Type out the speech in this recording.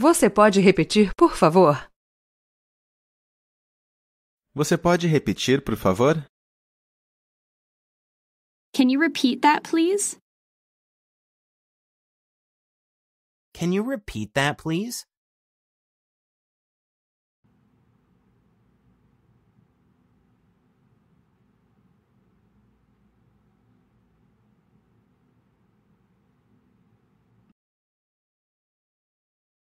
Você pode repetir, por favor? Você pode repetir, por favor? Can you repeat that, please? Can you repeat that, please?